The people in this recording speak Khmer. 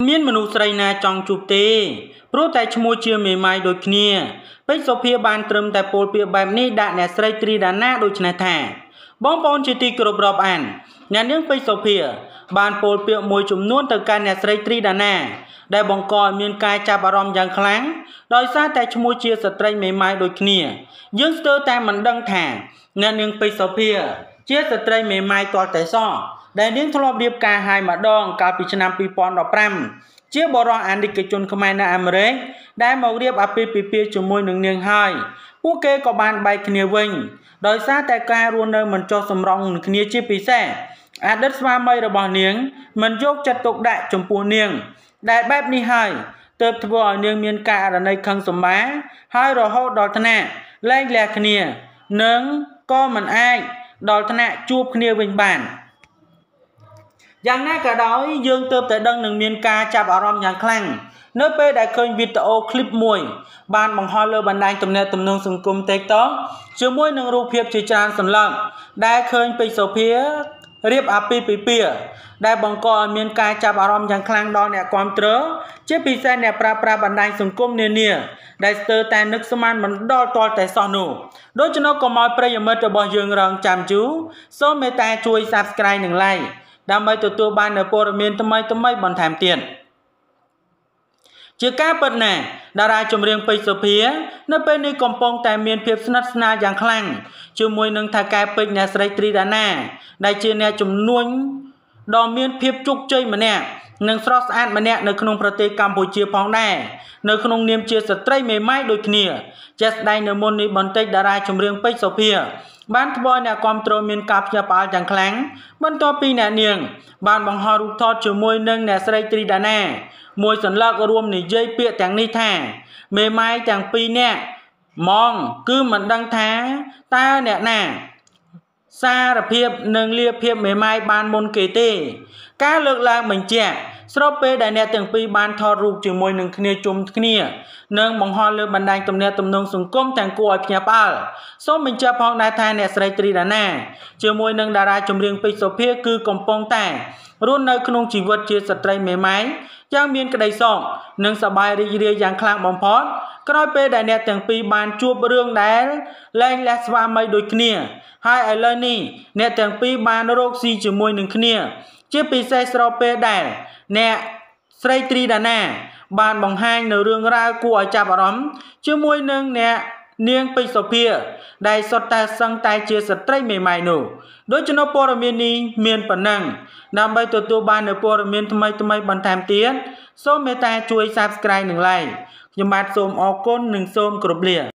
គ្មានមនុស្សស្រីណាចង់ជួបទេព្រោះតែឈ្មោះជាមេម៉ាយដូចគ្នាពេជ្រសុភាបានត្រឹមតែពោលពាក្យបែបនេះដាក់អ្នកស្រីត្រីដាណាដូចនេះថា បងប្អូនជាទីគោរពរាប់អានអ្នកនាងពេជ្រសុភា បានពោលពាក្យមួយចំនួនទៅកាន់អ្នកស្រីត្រីដាណាដែលបង្កឲ្យមានការចាប់អារម្មណ៍យ៉ាងខ្លាំងដោយសារតែឈ្មោះជាស្ត្រីមេម៉ាយដូចគ្នា យើងស្ទើរតែមិនដឹងថា អ្នកនាងពេជ្រសុភា ជាស្ត្រីមេម៉ាយទាល់តែសោះ ដែលនាងធ្លាប់រៀបការហាយម្ដងកាលពីឆ្នាំ2015ជាបរិះអានិកជនខ្មែរនៅអាមេរិកដែលមករៀបអាពាហ៍ពិពាហ៍ជាមួយនឹងនាងហើយពួកគេក៏បានបែកគ្នាវិញ ដោយសារតែការរស់នៅមិនចុះសម្រុងនឹងគ្នាជាពិសេសអតីតស្វាមីរបស់នាង មិនយកចិត្តទុកដាក់ចំពោះនាង ដែលបែបនេះហើយទើបធ្វើឲ្យនាងមានការអរណីខឹងសម្បាហើយរហូតដល់ថ្នាក់លែងលះគ្នា និងក៏មិនអាចដល់ថ្នាក់ជួបគ្នាវិញបាន យ៉ាងណាក៏ដោយយើងទើបតែដឹងនឹងមានការចាប់អារម្មណ៍យ៉ាងខ្លាំងនៅពេលដែលឃើញវីដេអូឃ្លីបមួយ បានបង្ហោះលើបណ្ដាញទំនាក់ទំនងសង្គម TikTok ជាមួយនឹងរូបភាពជាច្រើនសន្លឹកដែលឃើញពេជ្រសូភារៀបអាពាហ៍ពិពាហ៍ដែលបង្កឲ្យមានការចាប់អារម្មណ៍យ៉ាងខ្លាំងដល់អ្នកគ្រប់គ្រងជាពិសេសអ្នកប្រើប្រាស់បណ្ដាញសង្គមនានាដែលស្ទើរតែនឹកស្មានមិនដល់ទាល់តែសោះនោះដូច្នោះកុំឲ្យប្រិយមិត្តរបស់យើងរងចាំជូរសូមមេត្តាជួយ Subscribe និង Like ដើម្បីទទួលបាននូវព័ត៌មានថ្មីៗបន្ថែមទៀតជាការពិតណាស់តារាចម្រៀងពេជ្រសុភា នៅពេលនេះកំពុងតែមានភាពស្និទ្ធស្នាលយ៉ាងខ្លាំងជាមួយនឹងថៅកែពេជ្រអ្នកស្រីត្រីដាណា ដែលជាអ្នកជំនួញដ៏មានភាពជោគជ័យម្នាក់និងស្រស់ស្អាតម្នាក់នៅក្នុងប្រទេសកម្ពុជាផងដែរនៅក្នុងនាមជាស្ត្រីមេម៉ាយដូចគ្នាជាស្ដែងនៅមុននេះបន្តិចតារាចម្រៀងពេជ្រសុភា បានធ្វើឲ្យអ្នកគ្រប់គ្រងមានការភ្ញាក់ផ្អើលយ៉ាងខ្លាំងបន្ទាប់ពីអ្នកនាង បានបង្ហោះរូបថតជាមួយនឹងអ្នកស្រីត្រីដាណា មួយសន្លឹករួមនិយាយពាក្យទាំងនេះថាមេម៉ាយទាំងពីរនាក់ម៉ងគឺមិនដឹងថាតើអ្នកណា សារភាពនិងលាភាពមេម៉ាយបានមុនគេទេ ការលើកឡើងបញ្ជាក់ស្របពេលដែលអ្នកទាំងពីរបានថតរូបជាមួយនឹងគ្នាជុំគ្នា និងបង្ហោះលើបណ្ដាញទំនាក់ទំនងសង្គមទាំងគួរឲ្យភ្ញាក់ផ្អើលសូមបញ្ជាក់ផងដែរថាអ្នកស្រីត្រីដាណាជាមួយនឹងតារាចម្រៀងពេជ្រសុភាគឺកំពុងតែរស់នៅក្នុងជីវិតជាស្ត្រីមេម៉ាយយ៉ាងមានក្តីសុខនិងសប្បាយរីករាយយ៉ាងខ្លាំងបំផុតក្រោយពេលដែលអ្នកទាំងពីរបានជួបរឿងដែលលែងលះស្វាមីដូចគ្នា ហើយឥឡូវនេះអ្នកទាំងពីរបានរកស៊ីជាមួយនឹងគ្នា ជាពិសេសស្របពេលដែលអ្នកស្រីត្រីដាណា បានបង្ហាញនៅរឿងរ៉ាវគួរឲ្យចាប់អារម្មណ៍ជាមួយនឹងអ្នកនាងពេជ្រសុភា ដែលសុទ្ធតែសឹងតែជាស្ត្រីមេម៉ាយនោះដូច្នោះព័ត៌មាននេះមានប៉ុណ្ណឹងដើម្បីទទួលបាននូវព័ត៌មានថ្មីថ្មីបន្ថែមទៀតសូមមេត្តាជួយ Subscribe និង Like ខ្ញុំបាទសូមអរគុណនិងសូមគោរពលា